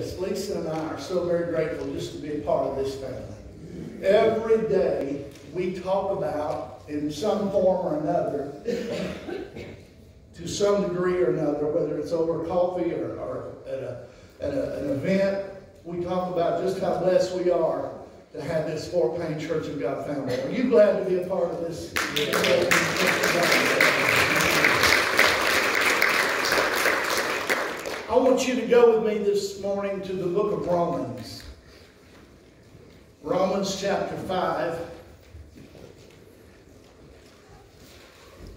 this. Lisa and I are so very grateful just to be a part of this family. Every day we talk about, in some form or another, to some degree or another, whether it's over coffee or, or at, a, at a, an event, we talk about just how blessed we are to have this Fort Payne Church of God family. Are you glad to be a part of this? I want you to go with me this morning to the book of Romans. Romans chapter 5.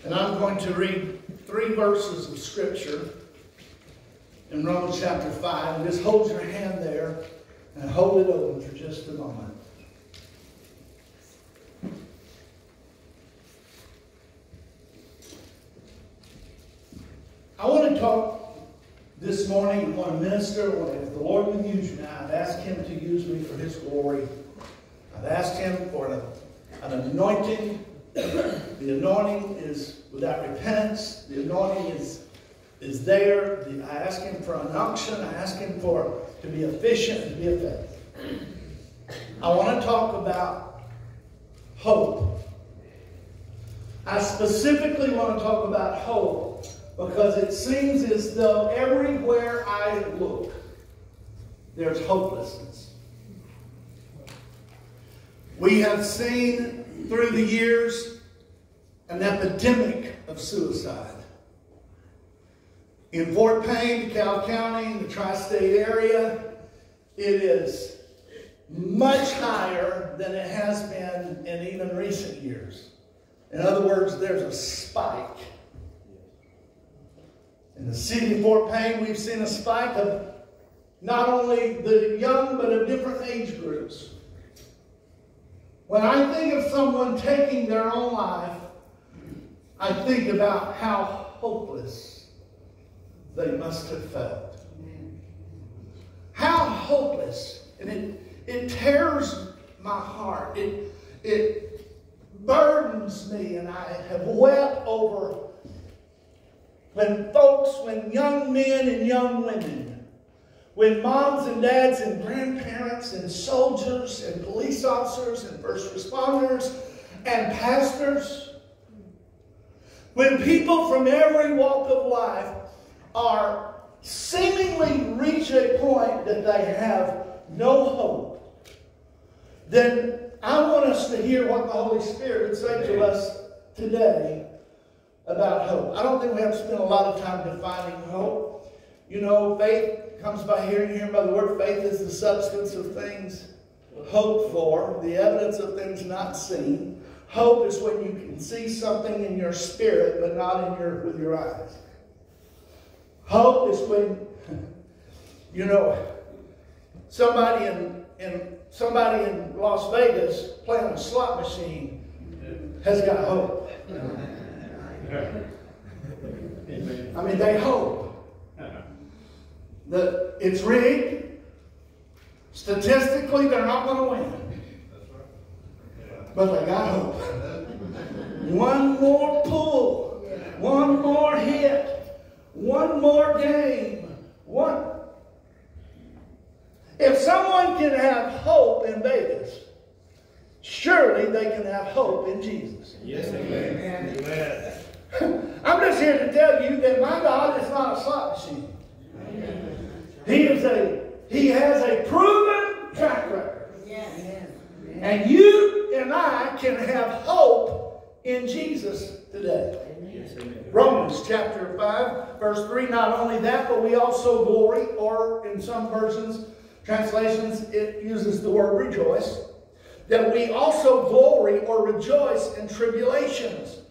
And I'm going to read three verses of Scripture in Romans chapter 5. And just hold your hand there and hold it open for just a moment. I want to talk this morning, I want to minister. If the Lord would use me, now. I've asked Him to use me for His glory. I've asked Him for an, an anointing. the anointing is without repentance. The anointing is, is there. The, I ask Him for an unction. I ask Him for to be efficient, to be effective. I want to talk about hope. I specifically want to talk about hope because it seems as though everywhere I look, there's hopelessness. We have seen through the years an epidemic of suicide. In Fort Payne, DeKalb County, in the tri-state area, it is much higher than it has been in even recent years. In other words, there's a spike in the city of Fort Payne, we've seen a spike of not only the young, but of different age groups. When I think of someone taking their own life, I think about how hopeless they must have felt. How hopeless. And it, it tears my heart. It, it burdens me, and I have wept over when folks, when young men and young women, when moms and dads and grandparents and soldiers and police officers and first responders and pastors, when people from every walk of life are seemingly reach a point that they have no hope, then I want us to hear what the Holy Spirit would say to us today about hope. I don't think we have to spend a lot of time defining hope. You know, faith comes by hearing, hearing by the word. Faith is the substance of things hoped for, the evidence of things not seen. Hope is when you can see something in your spirit, but not in your with your eyes. Hope is when, you know, somebody in, in somebody in Las Vegas playing a slot machine has got hope. I mean, they hope that it's rigged. Statistically, they're not going to win. But they got hope. One more pull, one more hit, one more game, one. If someone can have hope in Vegas, surely they can have hope in Jesus. Yes, amen. amen. I'm just here to tell you that my God is not a slot machine. He is a He has a proven track record. Yes. And you and I can have hope in Jesus today. Romans chapter 5, verse 3. Not only that, but we also glory, or in some versions, translations, it uses the word rejoice. That we also glory or rejoice in tribulations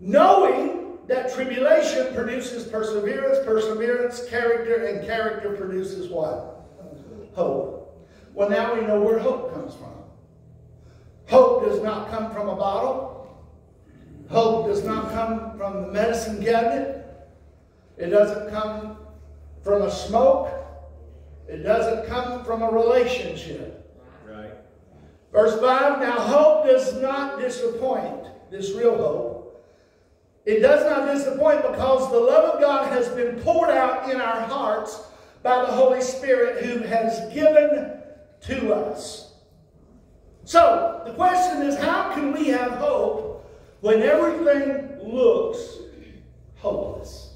knowing that tribulation produces perseverance, perseverance, character, and character produces what? Hope. Well, now we know where hope comes from. Hope does not come from a bottle. Hope does not come from the medicine cabinet. It doesn't come from a smoke. It doesn't come from a relationship. Right. Verse 5 Now, hope does not disappoint, this real hope. It does not disappoint because the love of God has been poured out in our hearts by the Holy Spirit who has given to us. So, the question is how can we have hope when everything looks hopeless?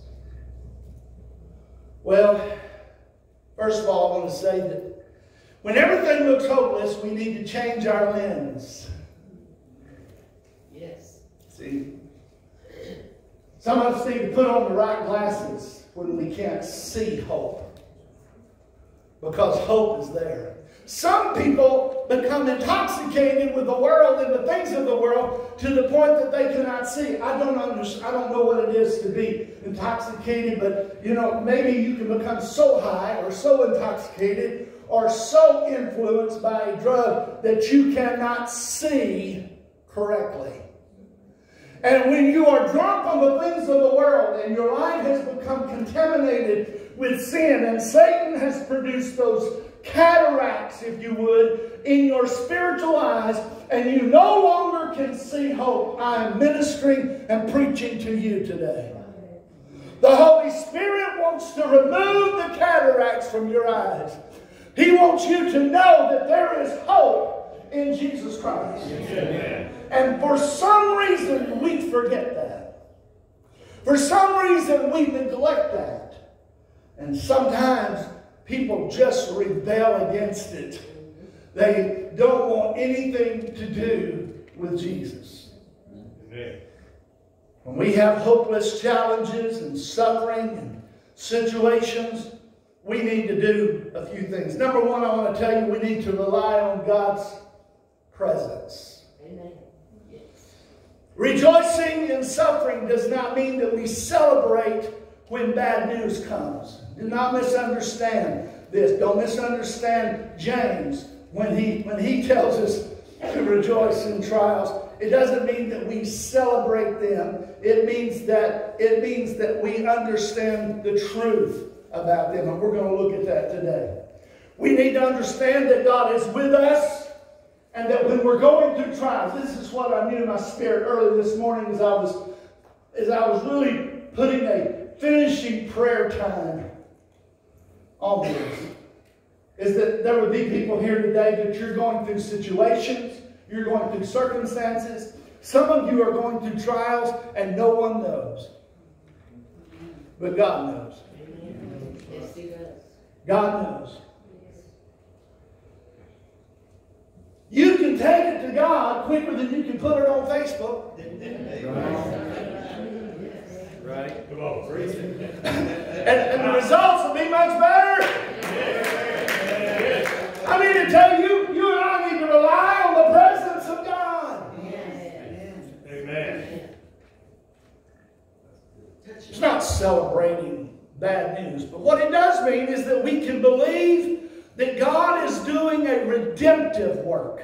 Well, first of all, I want to say that when everything looks hopeless, we need to change our lens. Yes. See? Some of us need to put on the right glasses when we can't see hope. Because hope is there. Some people become intoxicated with the world and the things of the world to the point that they cannot see. I don't understand. I don't know what it is to be intoxicated, but you know, maybe you can become so high or so intoxicated or so influenced by a drug that you cannot see correctly. And when you are drunk on the things of the world and your life has become contaminated with sin and Satan has produced those cataracts, if you would, in your spiritual eyes and you no longer can see hope, I am ministering and preaching to you today. The Holy Spirit wants to remove the cataracts from your eyes. He wants you to know that there is hope in Jesus Christ. Amen. And for some reason, we forget that. For some reason, we neglect that. And sometimes people just rebel against it. They don't want anything to do with Jesus. Amen. When we have hopeless challenges and suffering and situations, we need to do a few things. Number one, I want to tell you we need to rely on God's presence. Amen. Rejoicing in suffering does not mean that we celebrate when bad news comes. Do not misunderstand this. Don't misunderstand James when he, when he tells us to rejoice in trials. It doesn't mean that we celebrate them. It means that it means that we understand the truth about them. And we're going to look at that today. We need to understand that God is with us and that when we're going through trials, this is what I knew in my spirit early this morning as I was, as I was really putting a finishing prayer time on this. Is that there would be people here today that you're going through situations, you're going through circumstances. Some of you are going through trials and no one knows. But God knows. Yes, He does. God knows. You can take it to God quicker than you can put it on Facebook. Right. Come on, praise and, and the results will be much better. I need to tell you, you and I need to rely on the presence of God. Amen. It's not celebrating bad news, but what it does mean is that we can believe that God is doing a redemptive work.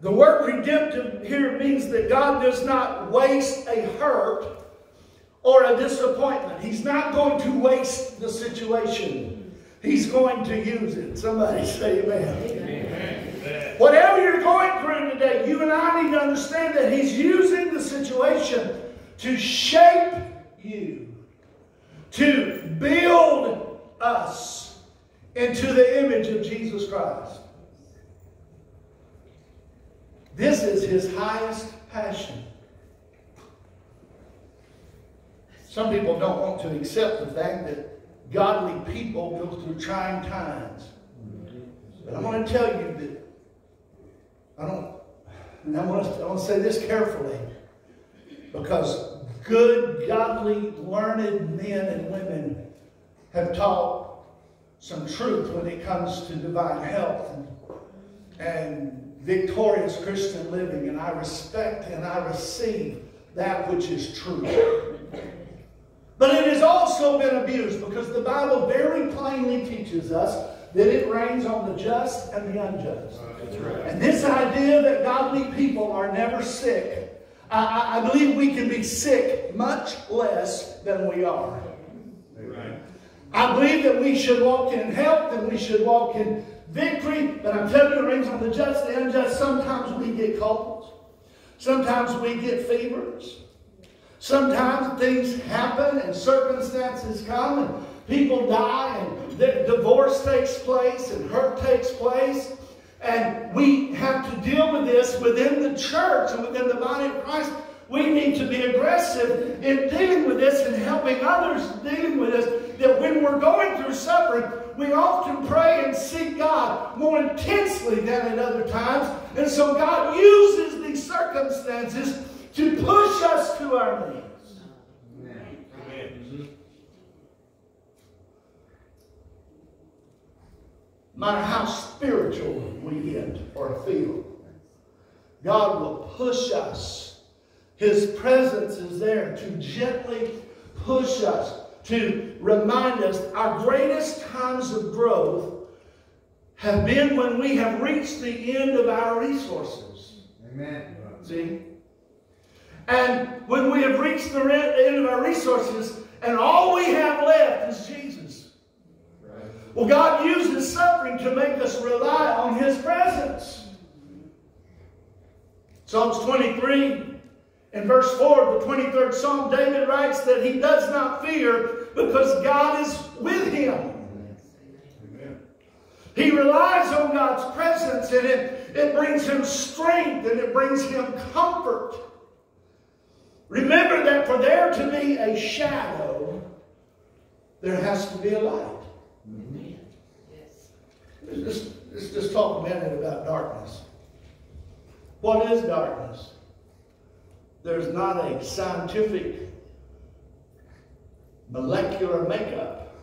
The word redemptive here means that God does not waste a hurt or a disappointment. He's not going to waste the situation. He's going to use it. Somebody say amen. amen. Whatever you're going through today, you and I need to understand that He's using the situation to shape you, to build us into the image of Jesus Christ. This is his highest passion. Some people don't want to accept the fact that godly people go through trying times. But I want to tell you that I don't, and I want to, I want to say this carefully because good, godly, learned men and women have taught some truth when it comes to divine health and, and victorious Christian living. And I respect and I receive that which is true. But it has also been abused because the Bible very plainly teaches us that it rains on the just and the unjust. Right. And this idea that godly people are never sick, I, I, believe we can be sick much less than we are. I believe that we should walk in health and we should walk in victory, but I'm telling you, it rings on the just and the unjust. Sometimes we get colds. Sometimes we get fevers. Sometimes things happen and circumstances come and people die and divorce takes place and hurt takes place. And we have to deal with this within the church and within the body of Christ. We need to be aggressive in dealing with this and helping others dealing with this. That when we're going through suffering, we often pray and seek God more intensely than at other times. And so God uses these circumstances to push us to our knees. No matter how spiritual we get or feel, God will push us. His presence is there to gently push us, to remind us our greatest times of growth have been when we have reached the end of our resources. Amen. See? And when we have reached the end of our resources, and all we have left is Jesus. Well, God uses suffering to make us rely on His presence. Psalms 23 in verse 4 of the 23rd Psalm, David writes that he does not fear because God is with him. He relies on God's presence and it, it brings him strength and it brings him comfort. Remember that for there to be a shadow, there has to be a light. Let's let's just talk a minute about darkness. What is darkness? There's not a scientific molecular makeup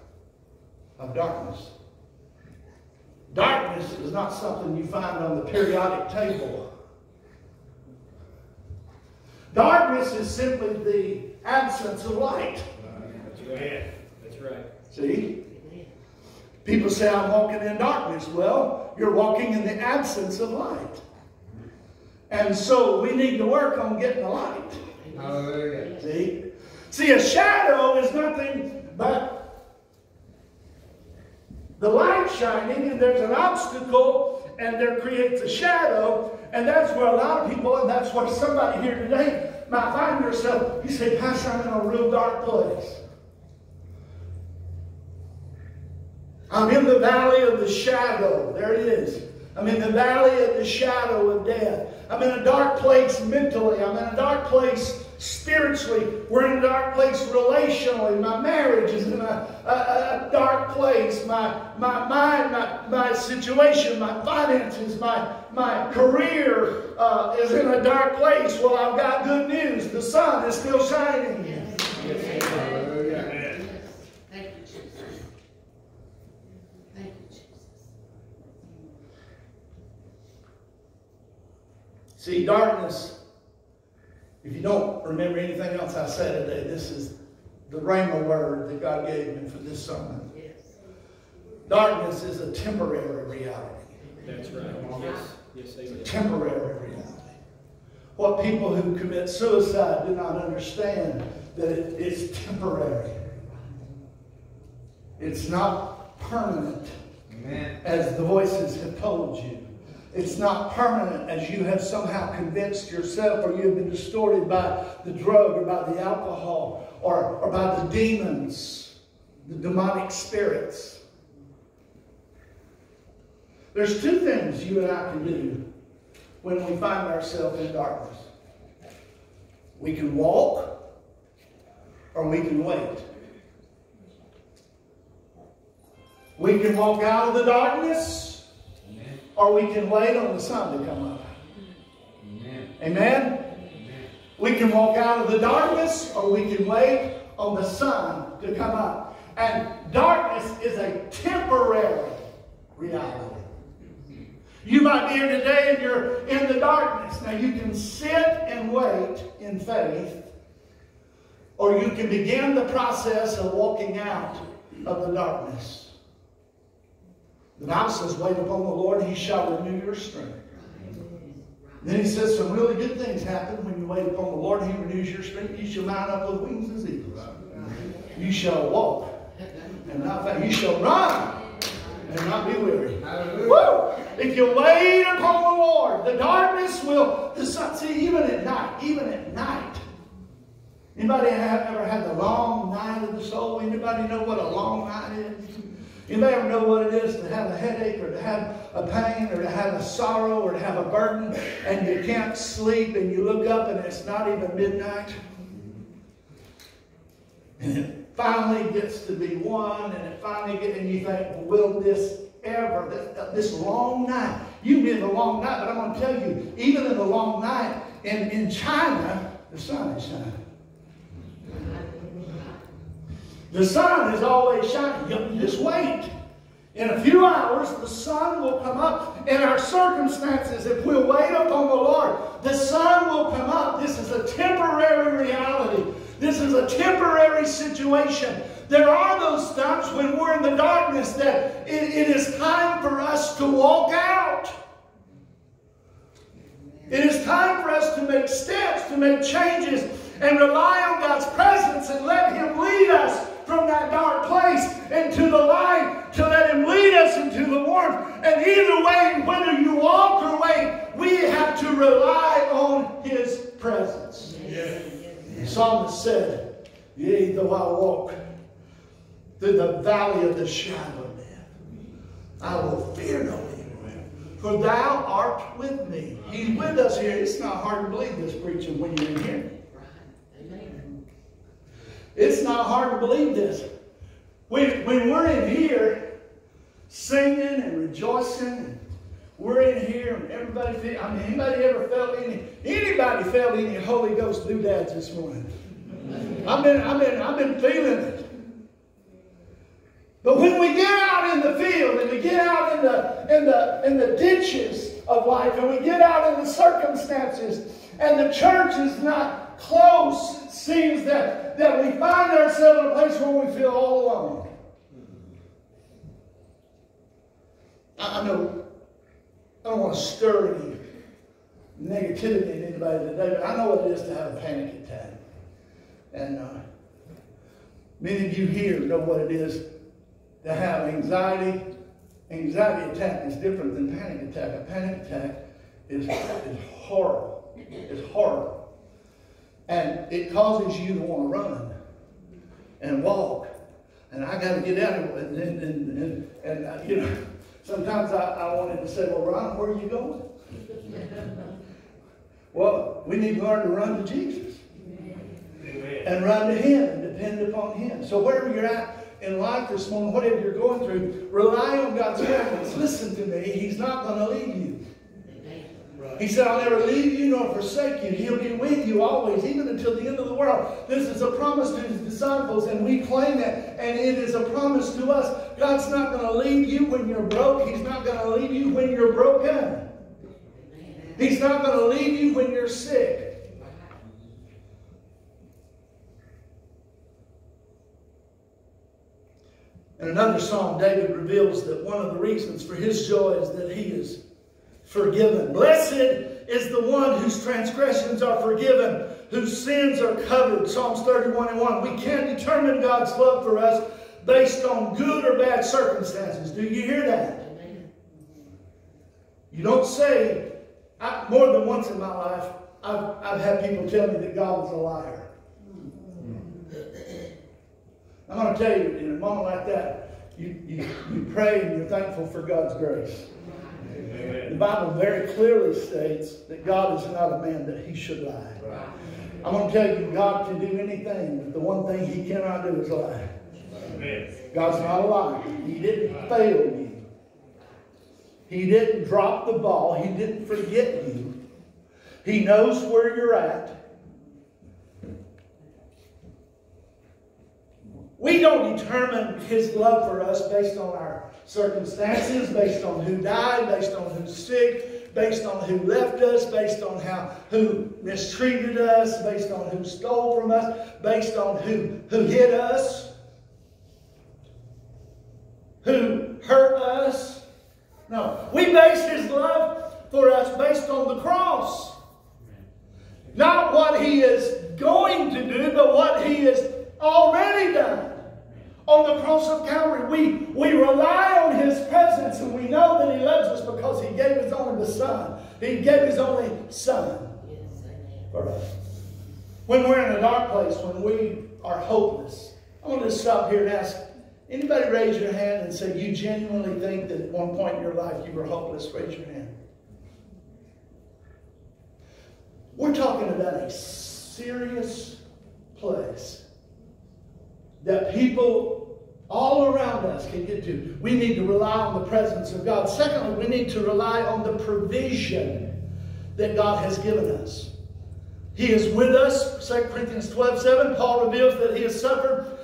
of darkness. Darkness is not something you find on the periodic table. Darkness is simply the absence of light. That's right. That's right. See? People say, I'm walking in darkness. Well, you're walking in the absence of light. And so we need to work on getting the light. Hallelujah. See? See, a shadow is nothing but the light shining, and there's an obstacle, and there creates a shadow, and that's where a lot of people, and that's where somebody here today might find yourself. You say, Pastor, I'm in a real dark place. I'm in the valley of the shadow. There it is. I'm in the valley of the shadow of death. I'm in a dark place mentally. I'm in a dark place spiritually. We're in a dark place relationally. My marriage is in a, a, a dark place. My, my mind, my, my situation, my finances, my, my career uh, is in a dark place. Well, I've got good news. The sun is still shining. See, darkness, if you don't remember anything else I said today, this is the rhema word that God gave me for this sermon. Yes. Darkness is a temporary reality. That's right. Yes. Yes, amen. temporary reality. What people who commit suicide do not understand that it is temporary. It's not permanent, Amen. as the voices have told you. It's not permanent as you have somehow convinced yourself or you have been distorted by the drug or by the alcohol or, or by the demons, the demonic spirits. There's two things you and I can do when we find ourselves in darkness. We can walk or we can wait. We can walk out of the darkness or we can wait on the sun to come up. Amen. Amen? We can walk out of the darkness or we can wait on the sun to come up. And darkness is a temporary reality. You might be here today and you're in the darkness. Now you can sit and wait in faith, or you can begin the process of walking out of the darkness. The Bible says, wait upon the Lord, he shall renew your strength. Then he says some really good things happen when you wait upon the Lord, he renews your strength. You shall mount up with wings as eagles. You shall walk and not faint. You shall run and not be weary. Woo! If you wait upon the Lord, the darkness will, the sun, see, even at night, even at night, Anybody have ever had the long night of the soul? Anybody know what a long night is? Anybody ever know what it is to have a headache or to have a pain or to have a sorrow or to have a burden and you can't sleep and you look up and it's not even midnight? And it finally gets to be one and it finally gets, and you think, will this ever, this, this long night, you've been a long night, but I'm going to tell you, even in the long night, in, in China, the sun is shining. The sun is always shining. Just wait. In a few hours, the sun will come up. In our circumstances, if we'll wait upon the Lord, the sun will come up. This is a temporary reality. This is a temporary situation. There are those times when we're in the darkness that it, it is time for us to walk out. It is time for us to make steps, to make changes, and rely on God's presence and let Him lead us from that dark place into the light, to let Him lead us into the warmth. And either way, whether you walk or wait, we have to rely on His presence. The psalmist said, Yea, though I walk through the valley of the shadow of death, I will fear no evil. For thou art with me. He's with us here. It's not hard to believe this preaching when you're in here. It's not hard to believe this. When, when we're in here singing and rejoicing, and we're in here and everybody I mean, anybody ever felt any, anybody felt any Holy Ghost doodads this morning? I've been, I've been, I've been feeling it. But when we get out in the field and we get out in the, in the, in the ditches of life and we get out in the circumstances and the church is not close, seems that, that we find ourselves in a place where we feel all alone. I, I know I don't want to stir any negativity in anybody today, but I know what it is to have a panic attack. And uh, many of you here know what it is to have anxiety. Anxiety attack is different than panic attack. A panic attack is, is horrible. It's horrible. And it causes you to want to run and walk. And I got to get out of it. And, and, and, and, and uh, you know, sometimes I, I wanted to say, well, Ron, where are you going? well, we need to learn to run to Jesus. Amen. And run to Him and depend upon Him. So wherever you're at in life this morning, whatever you're going through, rely on God's presence. Listen to me. He's not going to leave you. He said, I'll never leave you nor forsake you. He'll be with you always, even until the end of the world. This is a promise to his disciples, and we claim it, and it is a promise to us. God's not going to leave you when you're broke. He's not going to leave you when you're broken. He's not going to leave you when you're sick. In another psalm, David reveals that one of the reasons for his joy is that he is forgiven. Blessed is the one whose transgressions are forgiven, whose sins are covered. Psalms 31 and 1. We can't determine God's love for us based on good or bad circumstances. Do you hear that? You don't say, I, more than once in my life, I've, I've had people tell me that God was a liar. I'm going to tell you, in a moment like that, you, you, you pray and you're thankful for God's grace. Amen. The Bible very clearly states that God is not a man that he should lie. Right. I'm going to tell you, God can do anything, but the one thing he cannot do is lie. Amen. God's not a liar. He didn't fail you. He didn't drop the ball. He didn't forget you. He knows where you're at. We don't determine his love for us based on our circumstances, based on who died, based on who's sick, based on who left us, based on how who mistreated us, based on who stole from us, based on who, who hit us, who hurt us. No, we base his love for us based on the cross. Not what he is going to do, but what he has already done on the cross of Calvary. We, we rely because he gave his only son. He gave his only son for us. when we're in a dark place, when we are hopeless. I want to stop here and ask anybody raise your hand and say you genuinely think that at one point in your life you were hopeless? Raise your hand. We're talking about a serious place that people all around us can get to. We need to rely on the presence of God. Secondly, we need to rely on the provision that God has given us. He is with us. 2 Corinthians 12 7, Paul reveals that he has suffered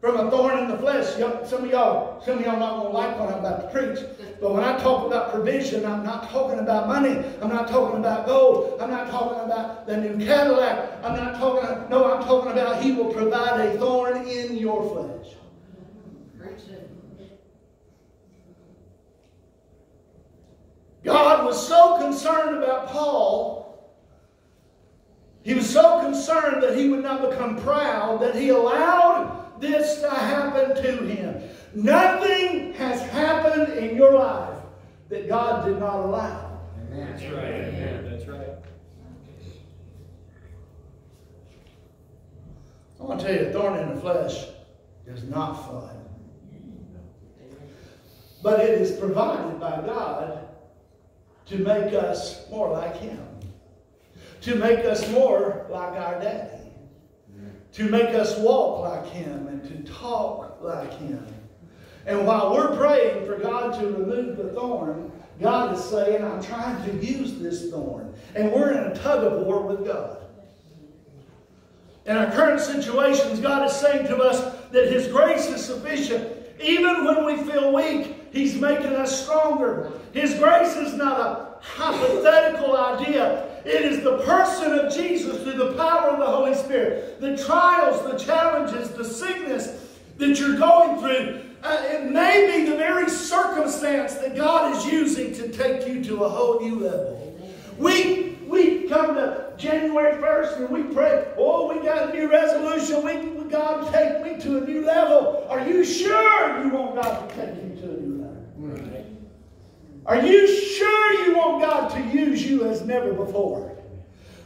from a thorn in the flesh. Some of y'all, some of y'all not to like what I'm about to preach. But when I talk about provision, I'm not talking about money. I'm not talking about gold. I'm not talking about the new Cadillac. I'm not talking, no, I'm talking about he will provide a thorn in your flesh. God was so concerned about Paul he was so concerned that he would not become proud that he allowed this to happen to him. Nothing has happened in your life that God did not allow. That's right. Amen. That's right. I want to tell you, a thorn in the flesh is not fun. But it is provided by God to make us more like Him to make us more like our daddy, to make us walk like him and to talk like him. And while we're praying for God to remove the thorn, God is saying, I'm trying to use this thorn. And we're in a tug of war with God. In our current situations, God is saying to us that His grace is sufficient. Even when we feel weak, He's making us stronger. His grace is not a hypothetical idea. It is the person of Jesus through the power of the Holy Spirit. The trials, the challenges, the sickness that you're going through, uh, it may be the very circumstance that God is using to take you to a whole new level. We, we come to January 1st and we pray, oh, we got a new resolution. We, God take me to a new level. Are you sure you want God to take you to a new level? Are you sure you want God to use you as never before?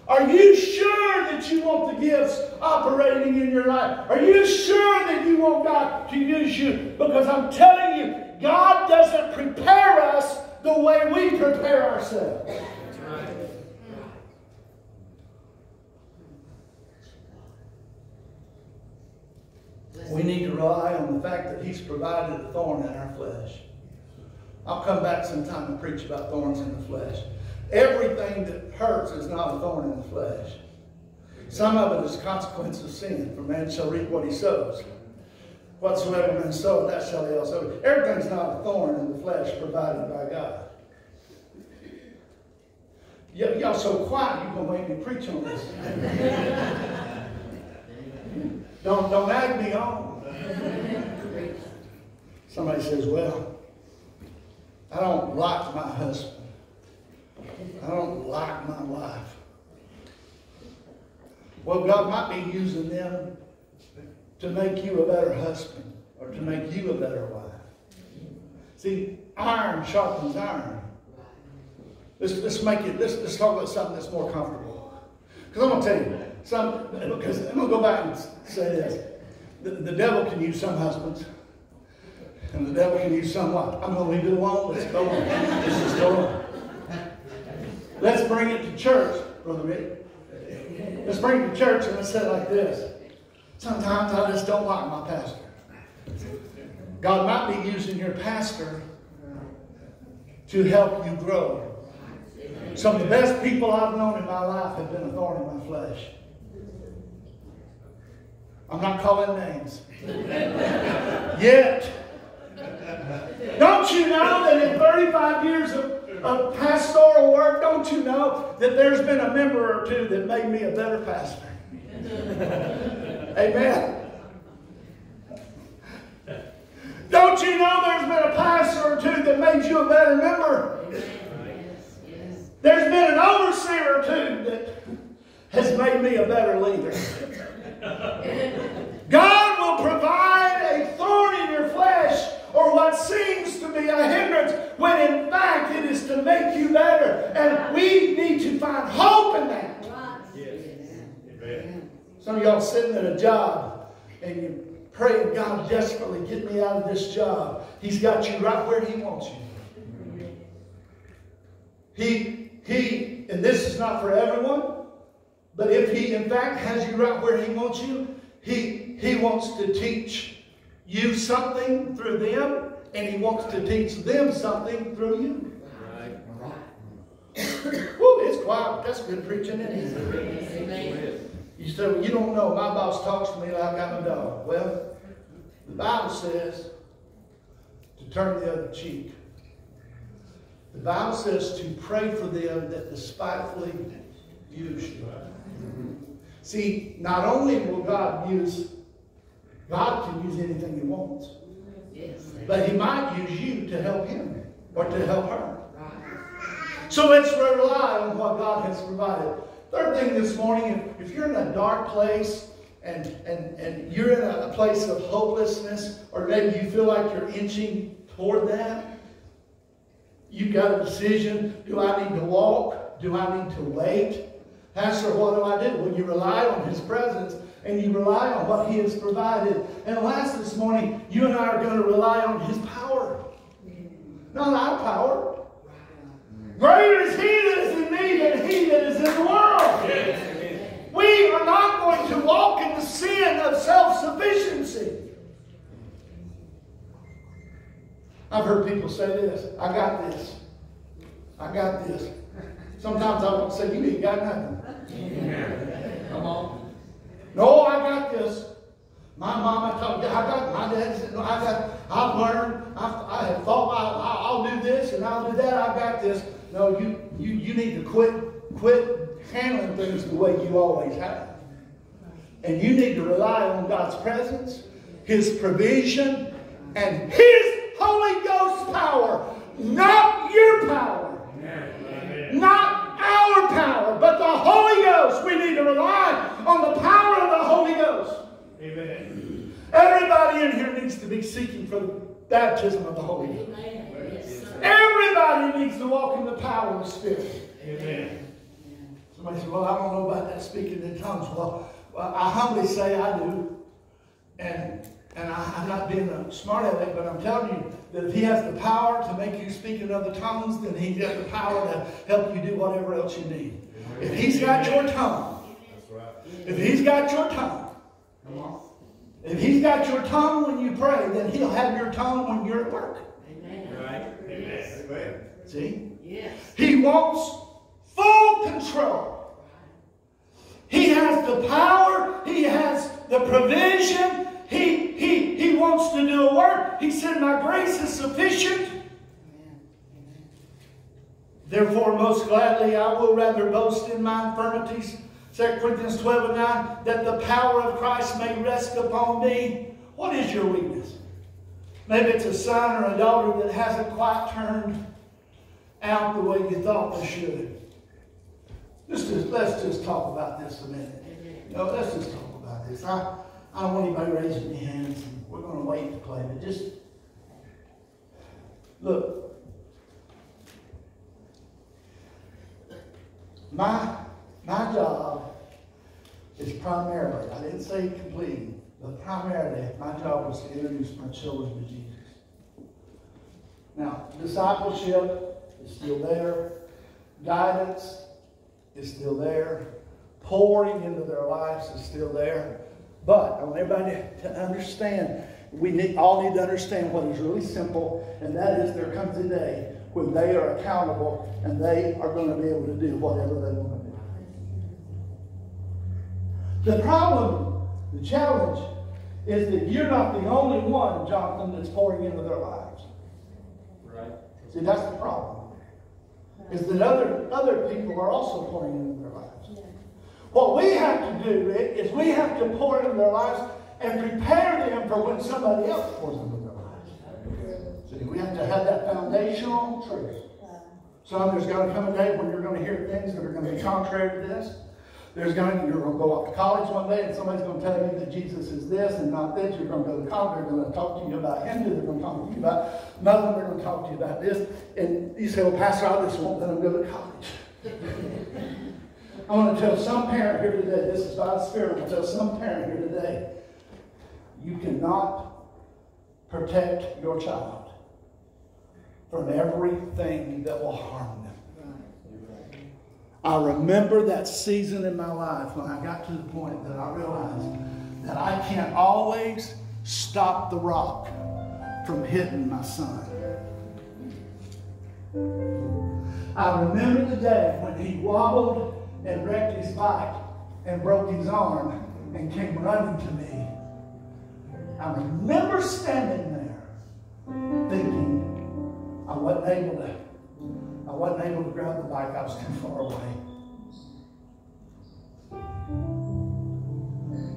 Are you sure that you want the gifts operating in your life? Are you sure that you want God to use you? Because I'm telling you, God doesn't prepare us the way we prepare ourselves. We need to rely on the fact that He's provided a thorn in our flesh. I'll come back sometime and preach about thorns in the flesh. Everything that hurts is not a thorn in the flesh. Some of it is consequence of sin, for man shall reap what he sows. Whatsoever man soweth, that shall he also. Everything's not a thorn in the flesh provided by God. Y'all so quiet, you're going to make me preach on this. don't, don't add me on. Somebody says, well, I don't like my husband. I don't like my wife. Well, God might be using them to make you a better husband or to make you a better wife. See, iron sharpens iron. Let's, let's make it, let's, let's talk about something that's more comfortable. Because I'm going to tell you, some, because I'm going to go back and say this. The, the devil can use some husbands and the devil can use somewhat. I'm going to leave it alone. Let's go on. Let's just go on. Let's bring it to church, Brother Rick. Let's bring it to church and let's say like this. Sometimes I just don't like my pastor. God might be using your pastor to help you grow. Some of the best people I've known in my life have been a thorn in my flesh. I'm not calling names. Yet, don't you know that in 35 years of, of pastoral work, don't you know that there's been a member or two that made me a better pastor? Amen. Don't you know there's been a pastor or two that made you a better member? There's been an overseer or two that has made me a better leader. God will provide a thorn in your flesh or what seems to be a hindrance when in fact it is to make you better. And we need to find hope in that. Yes. Amen. Some of y'all sitting at a job and you praying, God, desperately get me out of this job. He's got you right where He wants you. He, He, and this is not for everyone, but if He in fact has you right where He wants you, He, He wants to teach you something through them, and He wants to teach them something through you. Right. right. Woo, it's quiet. That's good preaching, isn't it? You say, well, you don't know. My boss talks to me like I'm a dog. Well, the Bible says to turn the other cheek. The Bible says to pray for them that despitefully use you. See, not only will God use, God can use anything He wants, but He might use you to help Him or to help her. So let's rely on what God has provided. Third thing this morning, if, if you're in a dark place and, and, and you're in a, a place of hopelessness, or maybe you feel like you're inching toward that, you've got a decision. Do I need to walk? Do I need to wait? Pastor, what do I do? Well, you rely on His presence and you rely on what He has provided. And last this morning, you and I are going to rely on His power. Not our power. Greater is He that is in me than He that is in the world. We are not going to walk in the sin of self sufficiency. I've heard people say this I got this. I got this. Sometimes I want to say, You ain't got nothing. Come on. No, I got this. My mama told me, I got, my dad said, no, I got, I've learned, I've, I have thought, I, I'll do this and I'll do that, I got this. No, you, you, you need to quit, quit handling things the way you always have. And you need to rely on God's presence, His provision, and His Holy Ghost power, not your power. Not our power, but the Holy Ghost. We need to rely on the power of the Holy Ghost. Amen. Everybody in here needs to be seeking for the baptism of the Holy Ghost. Everybody needs to walk in the power of the Spirit. Amen. Somebody says, Well, I don't know about that speaking in tongues. Well, well I humbly say I do. And and I, am not being a smart at it, but I'm telling you that if he has the power to make you speak in other tongues, then he has the power to help you do whatever else you need. If he's got your tongue, if he's got your tongue, if he's got your tongue when you pray, then he'll have your tongue when you're at work. Amen. Right. Amen. See? Yes. He wants full control. He has the power, he has the provision, he, he, he wants to do a work. He said, My grace is sufficient. Therefore, most gladly, I will rather boast in my infirmities. 2 Corinthians 12 and 9, that the power of Christ may rest upon me. What is your weakness? Maybe it's a son or a daughter that hasn't quite turned out the way you thought they should. Let's just, let's just talk about this a minute. No, let's just talk about this. I, I don't want anybody raising their hands. And we're going to wait to play, but just look. My my job is primarily, I didn't say completely, but primarily my job was to introduce my children to Jesus. Now, discipleship is still there, guidance is still there, pouring into their lives is still there. But I want everybody to understand, we need, all need to understand what is really simple, and that is there comes a day when they are accountable and they are going to be able to do whatever they want to do. The problem, the challenge, is that you're not the only one, Jonathan, that's pouring into their lives. Right. See, that's the problem. Is that other, other people are also pouring into their lives. What we have to do Rick, is we have to pour into their lives and prepare them for when somebody else pours into their lives. See, we have to have that foundational truth. So there's going to come a day when you're going to hear things that are going to be contrary to this. There's going to, you're going to go off to college one day and somebody's going to tell you that Jesus is this and not this. You're going to go to college. They're going to talk to you about Hindu. They're going to talk to you about Muslim. They're going to talk to you about this. And you say, well, Pastor, I just won't let them go to college. I want to tell some parent here today, this is by the Spirit, I want to tell some parent here today, you cannot protect your child from everything that will harm. I remember that season in my life when I got to the point that I realized that I can't always stop the rock from hitting my son. I remember the day when he wobbled and wrecked his bike and broke his arm and came running to me. I remember standing there thinking I wasn't able to wasn't able to grab the bike, I was too far away.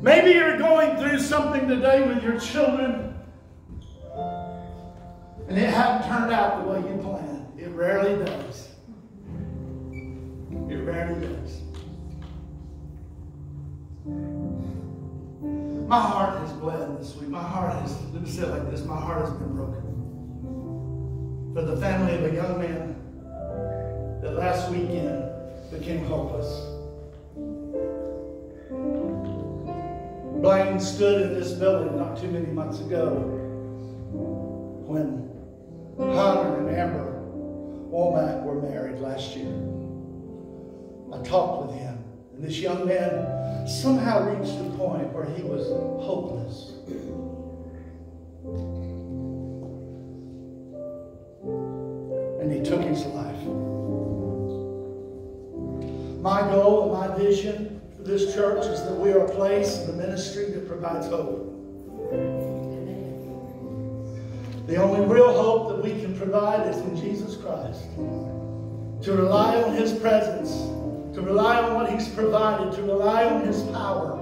Maybe you're going through something today with your children and it hasn't turned out the way you planned. It rarely does. It rarely does. My heart has bled this week. My heart has, let me say it like this, my heart has been broken. For the family of a young man that last weekend became hopeless. Blaine stood in this building not too many months ago when Hunter and Amber Womack were married last year. I talked with him, and this young man somehow reached the point where he was hopeless. And he took his life. My goal and my vision for this church is that we are a place in the ministry that provides hope. The only real hope that we can provide is in Jesus Christ. To rely on His presence, to rely on what He's provided, to rely on His power.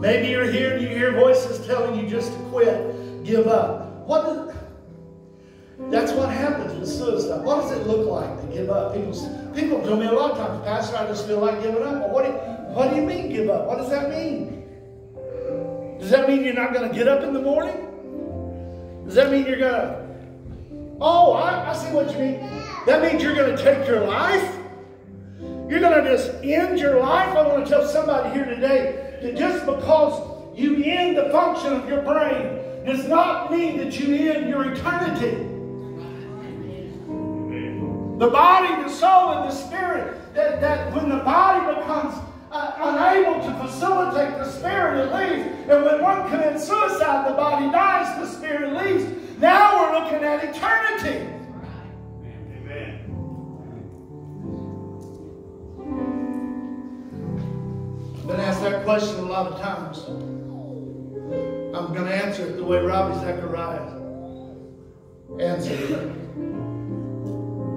Maybe you're here and you hear voices telling you just to quit, give up. What that's what happens with suicide. What does it look like to give up? People, people tell me a lot of times, Pastor, I just feel like giving up. Well, what do you, what do you mean give up? What does that mean? Does that mean you're not going to get up in the morning? Does that mean you're going to, oh, I, I see what you mean. That means you're going to take your life? You're going to just end your life? I want to tell somebody here today that just because you end the function of your brain does not mean that you end your eternity. The body, the soul, and the spirit, that, that when the body becomes uh, unable to facilitate the spirit, it leaves. And when one commits suicide, the body dies, the spirit leaves. Now we're looking at eternity. Amen. I've been asked that question a lot of times. I'm going to answer it the way Ravi Zacharias answered it.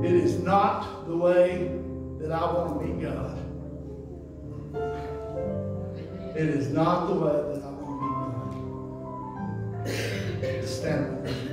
It is not the way that I want to meet God. It is not the way that I want to meet God. Stand